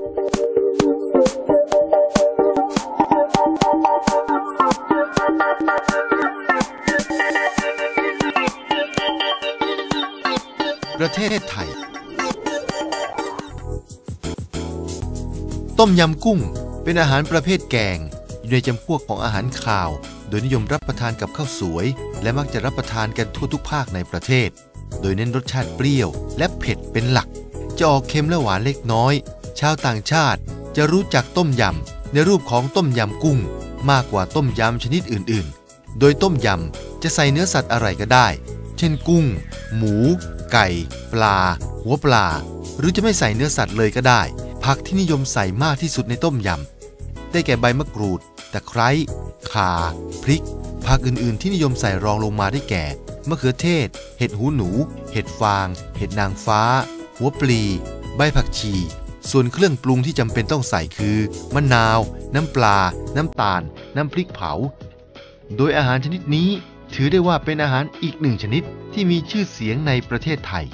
ประเทศไทย ต้มยำกุ้งเป็นอาหารประเภทแกง อยู่ในจำพวกของอาหารคาว โดยนิยมรับประทานกับข้าวสวย และมักจะรับประทานกันทั่วทุกภาคในประเทศ โดยเน้นรสชาติเปรี้ยว และเผ็ดเป็นหลัก จะออกเค็มและหวานเล็กน้อย ชาวต่างชาติจะรู้จักต้มยำในรูปของต้มยำกุ้ง มากกว่าต้มยำชนิดอื่นๆ โดยต้มยำจะใส่เนื้อสัตว์อะไรก็ได้ เช่นกุ้ง หมู ไก่ ปลา หัวปลา หรือจะไม่ใส่เนื้อสัตว์เลยก็ได้ ผักที่นิยมใส่มากที่สุดในต้มยำ ได้แก่ใบมะกรูด ตะไคร้ ข่า พริก ผักอื่นๆ ที่นิยมใส่รองลงมาได้แก่ มะเขือเทศ เห็ดหูหนู เห็ดฟาง เห็ดนางฟ้า หัวปลี ใบผักชี ส่วนเครื่องปรุงที่จำเป็นต้องใส่คือ มะนาว น้ำปลา น้ำตาล น้ำพริกเผา โดยอาหารชนิดนี้ถือได้ว่าเป็นอาหารอีกหนึ่งชนิดที่มีชื่อเสียงในประเทศไทย